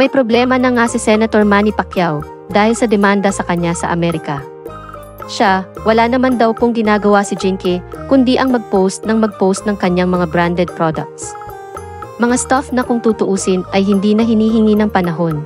May problema na nga si Senator Manny Pacquiao dahil sa demanda sa kanya sa Amerika. Siya, wala naman daw pong ginagawa si Jinky kundi ang mag-post ng mag-post ng kanyang mga branded products. Mga stuff na kung tutuusin ay hindi na hinihingi ng panahon.